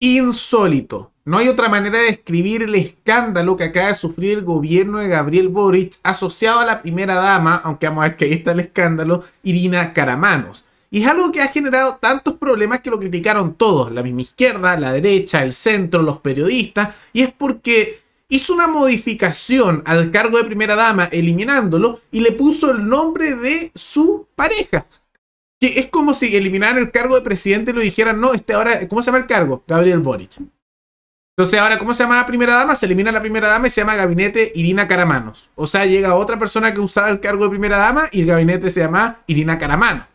insólito. No hay otra manera de describir el escándalo que acaba de sufrir el gobierno de Gabriel Boric asociado a la primera dama, aunque vamos a ver que ahí está el escándalo, Irina Caramanos. Y es algo que ha generado tantos problemas que lo criticaron todos, la misma izquierda, la derecha, el centro, los periodistas, y es porque hizo una modificación al cargo de primera dama eliminándolo y le puso el nombre de su pareja. Que es como si eliminaran el cargo de presidente y lo dijeran, no, este ahora, ¿cómo se llama el cargo? Gabriel Boric. Entonces ahora, ¿cómo se llama la primera dama? Se elimina la primera dama y se llama gabinete Irina Caramanos. O sea, llega otra persona que usaba el cargo de primera dama y el gabinete se llama Irina Caramanos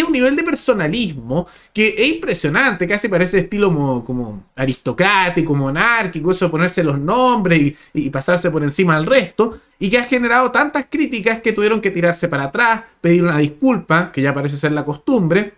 es un nivel de personalismo que es impresionante, casi parece estilo como, aristocrático, monárquico, eso de ponerse los nombres y, pasarse por encima del resto, y que ha generado tantas críticas que tuvieron que tirarse para atrás, pedir una disculpa, que ya parece ser la costumbre,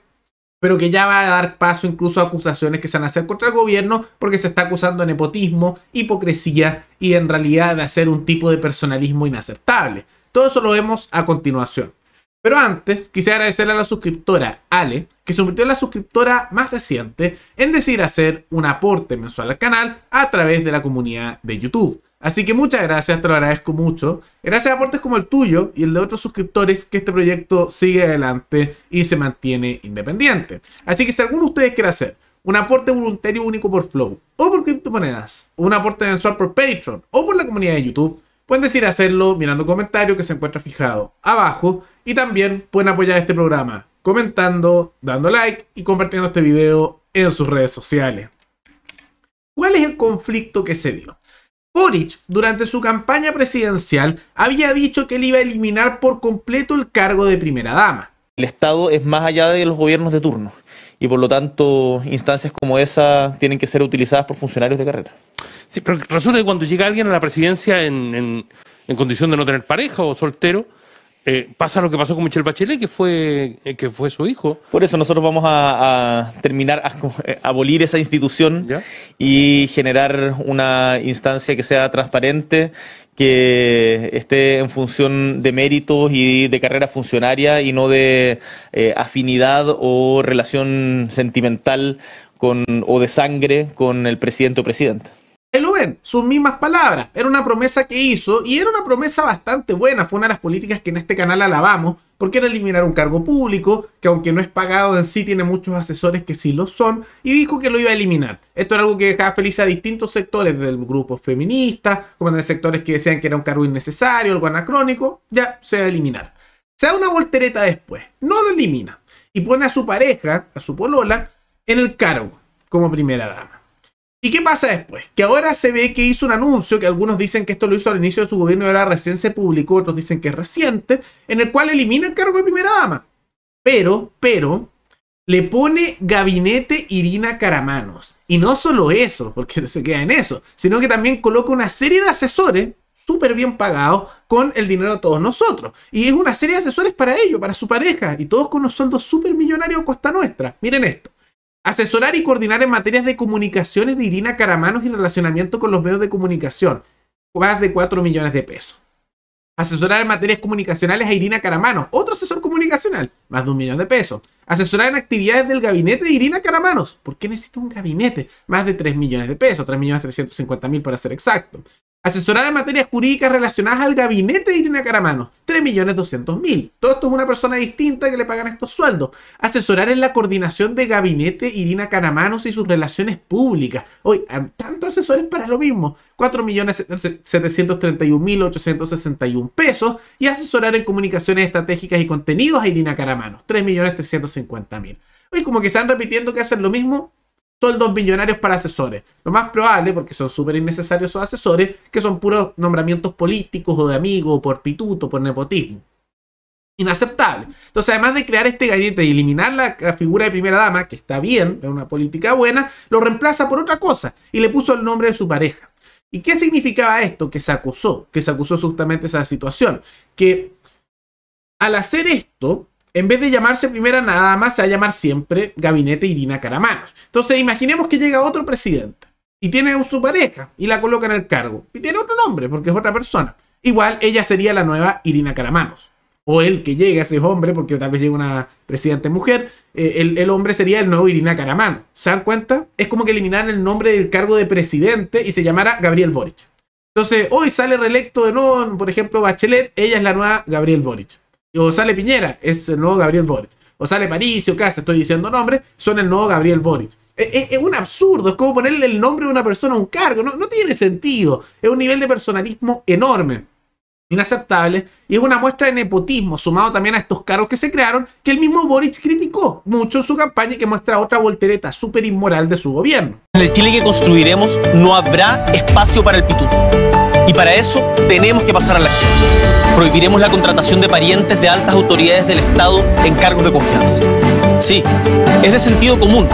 pero que ya va a dar paso incluso a acusaciones que se van a hacer contra el gobierno porque se está acusando de nepotismo, hipocresía y en realidad de hacer un tipo de personalismo inaceptable. Todo eso lo vemos a continuación. Pero antes, quisiera agradecerle a la suscriptora Ale, que se convirtió en la suscriptora más reciente en decidir hacer un aporte mensual al canal a través de la comunidad de YouTube. Así que muchas gracias, te lo agradezco mucho. Gracias a aportes como el tuyo y el de otros suscriptores que este proyecto sigue adelante y se mantiene independiente. Así que si alguno de ustedes quiere hacer un aporte voluntario único por Flow, o por criptomonedas, o un aporte mensual por Patreon, o por la comunidad de YouTube, pueden decir hacerlo mirando el comentario que se encuentra fijado abajo y también pueden apoyar este programa comentando, dando like y compartiendo este video en sus redes sociales. ¿Cuál es el conflicto que se dio? Boric, durante su campaña presidencial, había dicho que él iba a eliminar por completo el cargo de primera dama. El Estado es más allá de los gobiernos de turno y por lo tanto instancias como esa tienen que ser utilizadas por funcionarios de carrera. Sí, pero resulta que cuando llega alguien a la presidencia en, en condición de no tener pareja o soltero, eh, pasa lo que pasó con Michelle Bachelet, que fue, eh, que fue su hijo. Por eso nosotros vamos a, terminar, a, eh, abolir esa institución y generar una instancia que sea transparente, que esté en función de méritos y de carrera funcionaria y no de afinidad o relación sentimental con, o de sangre con el presidente o presidenta. Sus mismas palabras. Era una promesa que hizo y era una promesa bastante buena. Fue una de las políticas que en este canal alabamos porque era eliminar un cargo público que aunque no es pagado en sí tiene muchos asesores que sí lo son y dijo que lo iba a eliminar. Esto era algo que dejaba feliz a distintos sectores del grupo feminista, como de sectores que decían que era un cargo innecesario, algo anacrónico, ya se va a eliminar. Se da una voltereta después, no lo elimina y pone a su pareja, a su polola, en el cargo como primera dama. ¿Y qué pasa después? Que ahora se ve que hizo un anuncio, que algunos dicen que esto lo hizo al inicio de su gobierno y ahora recién se publicó, otros dicen que es reciente, en el cual elimina el cargo de primera dama. Pero, pero, le pone gabinete Irina Caramanos. Y no solo eso, porque se queda en eso, sino que también coloca una serie de asesores súper bien pagados con el dinero de todos nosotros. Y es una serie de asesores para ellos, para su pareja, y todos con unos sueldos súper millonarios costa nuestra. Miren esto. Asesorar y coordinar en materias de comunicaciones de Irina Caramanos y relacionamiento con los medios de comunicación. Más de 4 millones de pesos. Asesorar en materias comunicacionales a Irina Caramanos, otro asesor comunicacional, más de un millón de pesos. Asesorar en actividades del gabinete de Irina Caramanos. ¿Por qué necesita un gabinete? Más de 3 millones de pesos, 3 millones 350 mil para ser exacto. Asesorar en materias jurídicas relacionadas al gabinete de Irina Caramanos, 3.200.000. Todo esto es una persona distinta que le pagan estos sueldos. Asesorar en la coordinación de gabinete Irina Caramanos y sus relaciones públicas. Hoy, tantos asesores para lo mismo. 4.731.861 pesos. Y asesorar en comunicaciones estratégicas y contenidos a Irina Caramanos, 3.350.000. Hoy como que están repitiendo que hacen lo mismo sueldos millonarios para asesores. Lo más probable, porque son súper innecesarios esos asesores, que son puros nombramientos políticos o de amigos, o por pituto, por nepotismo. Inaceptable. Entonces, además de crear este gabinete y eliminar la, figura de primera dama, que está bien, es una política buena, lo reemplaza por otra cosa y le puso el nombre de su pareja. ¿Y qué significaba esto? Que se acusó, que se acusó justamente esa situación. Que al hacer esto, en vez de llamarse primera nada más, se va a llamar siempre Gabinete Irina Caramanos. Entonces, imaginemos que llega otro presidente y tiene su pareja y la coloca en el cargo. Y tiene otro nombre porque es otra persona. Igual ella sería la nueva Irina Caramanos. o el que llega, ese hombre, porque tal vez llega una presidente mujer, eh, el, hombre sería el nuevo Irina Caramano. ¿Se dan cuenta? Es como que eliminaran el nombre del cargo de presidente y se llamara Gabriel Boric. Entonces, hoy sale reelecto de nuevo, por ejemplo, Bachelet, ella es la nueva Gabriel Boric. O sale Piñera, es el nuevo Gabriel Boric. O sale Paricio, Casa, estoy diciendo nombres, son el nuevo Gabriel Boric. Es, un absurdo, es como ponerle el nombre de una persona a un cargo, no, no tiene sentido. Es un nivel de personalismo enorme inaceptable y es una muestra de nepotismo sumado también a estos cargos que se crearon que el mismo Boric criticó mucho en su campaña y que muestra otra voltereta súper inmoral de su gobierno. En el Chile que construiremos no habrá espacio para el pituto y para eso tenemos que pasar a la acción. Prohibiremos la contratación de parientes de altas autoridades del Estado en cargos de confianza. Sí, es de sentido común,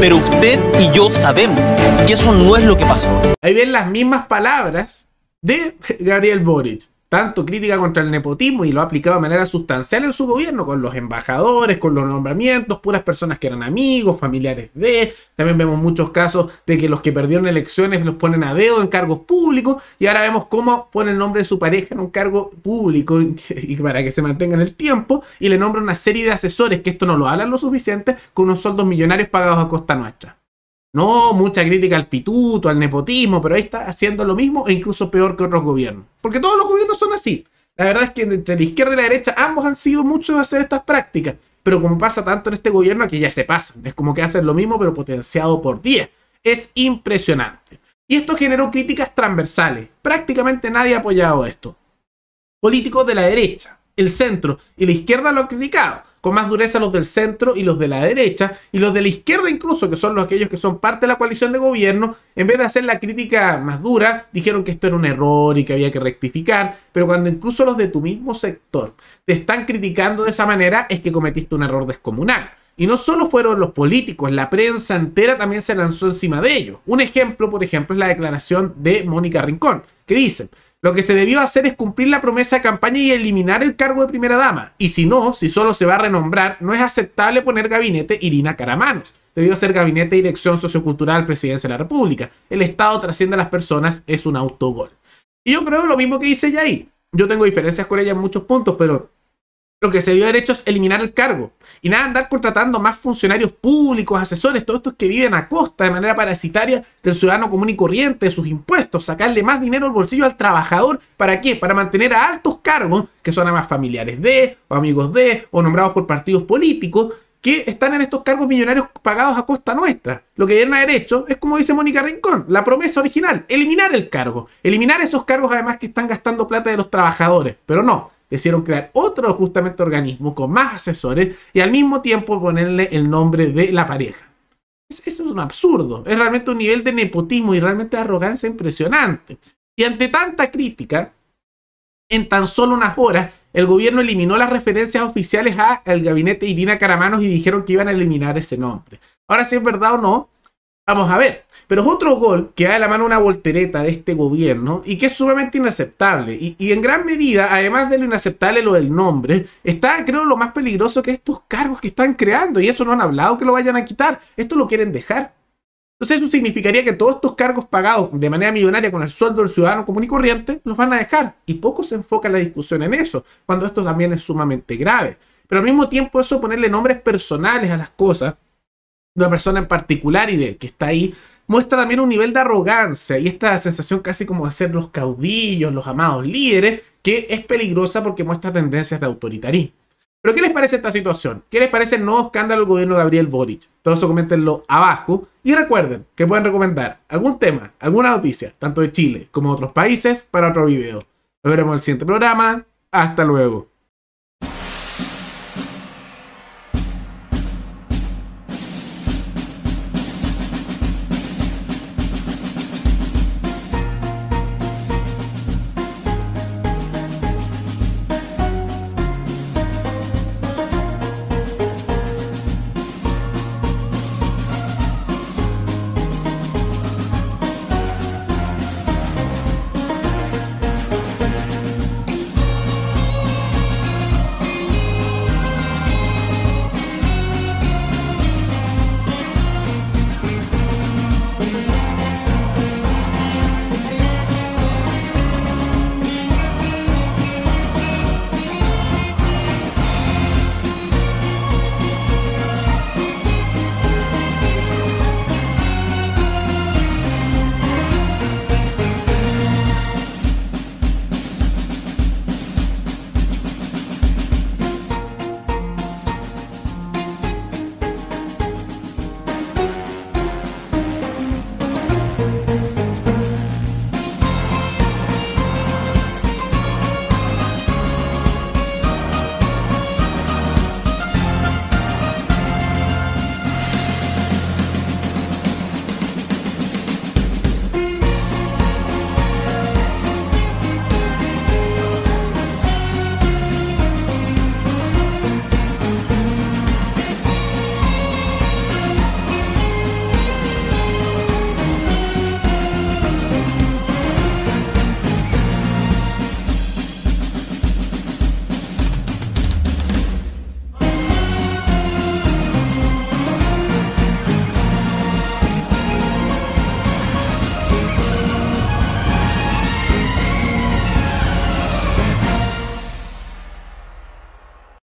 pero usted y yo sabemos que eso no es lo que pasa hoy. Ahí ven las mismas palabras de Gabriel Boric tanto crítica contra el nepotismo y lo ha aplicado de manera sustancial en su gobierno, con los embajadores, con los nombramientos, puras personas que eran amigos, familiares de. También vemos muchos casos de que los que perdieron elecciones los ponen a dedo en cargos públicos y ahora vemos cómo pone el nombre de su pareja en un cargo público y, para que se mantenga en el tiempo y le nombra una serie de asesores que esto no lo hablan lo suficiente con unos sueldos millonarios pagados a costa nuestra. No, mucha crítica al pituto, al nepotismo, pero ahí está haciendo lo mismo e incluso peor que otros gobiernos. Porque todos los gobiernos son así. La verdad es que entre la izquierda y la derecha ambos han sido muchos de hacer estas prácticas. Pero como pasa tanto en este gobierno, aquí ya se pasan. Es como que hacen lo mismo, pero potenciado por 10. Es impresionante. Y esto generó críticas transversales. Prácticamente nadie ha apoyado esto. Políticos de la derecha, el centro y la izquierda lo han criticado con más dureza los del centro y los de la derecha, y los de la izquierda incluso, que son los aquellos que son parte de la coalición de gobierno, en vez de hacer la crítica más dura, dijeron que esto era un error y que había que rectificar, pero cuando incluso los de tu mismo sector te están criticando de esa manera, es que cometiste un error descomunal. Y no solo fueron los políticos, la prensa entera también se lanzó encima de ellos. Un ejemplo, por ejemplo, es la declaración de Mónica Rincón, que dice, lo que se debió hacer es cumplir la promesa de campaña y eliminar el cargo de primera dama. Y si no, si solo se va a renombrar, no es aceptable poner gabinete Irina Caramanos. Debió ser gabinete dirección sociocultural presidencia de la República. El Estado trasciende a las personas, es un autogol. Y yo creo lo mismo que dice ahí. Yo tengo diferencias con ella en muchos puntos, pero lo que se dio derecho es eliminar el cargo. Y nada, andar contratando más funcionarios públicos, asesores, todos estos que viven a costa de manera parasitaria del ciudadano común y corriente, de sus impuestos, sacarle más dinero al bolsillo al trabajador. ¿Para qué? Para mantener a altos cargos, que son además familiares de, o amigos de, o nombrados por partidos políticos, que están en estos cargos millonarios pagados a costa nuestra. Lo que deben haber hecho es como dice Mónica Rincón, la promesa original, eliminar el cargo, eliminar esos cargos además que están gastando plata de los trabajadores, pero no, decidieron crear otro justamente organismo con más asesores y al mismo tiempo ponerle el nombre de la pareja. Eso es un absurdo, es realmente un nivel de nepotismo y realmente de arrogancia impresionante. Y ante tanta crítica, en tan solo unas horas, el gobierno eliminó las referencias oficiales al gabinete Irina Caramanos y dijeron que iban a eliminar ese nombre. Ahora, si es verdad o no, vamos a ver. Pero es otro gol que da de la mano una voltereta de este gobierno y que es sumamente inaceptable. Y, en gran medida, además de lo inaceptable lo del nombre, está creo lo más peligroso que estos cargos que están creando. Y eso no han hablado que lo vayan a quitar. Esto lo quieren dejar. Entonces eso significaría que todos estos cargos pagados de manera millonaria con el sueldo del ciudadano común y corriente los van a dejar. Y poco se enfoca la discusión en eso, cuando esto también es sumamente grave. Pero al mismo tiempo eso ponerle nombres personales a las cosas, una persona en particular y de que está ahí, muestra también un nivel de arrogancia y esta sensación casi como de ser los caudillos, los amados líderes, que es peligrosa porque muestra tendencias de autoritarismo. Pero ¿qué les parece esta situación? ¿Qué les parece el nuevo escándalo del gobierno de Gabriel Boric? Todo eso coméntenlo abajo. Y recuerden que pueden recomendar algún tema, alguna noticia, tanto de Chile como de otros países, para otro video. Nos veremos en el siguiente programa. Hasta luego.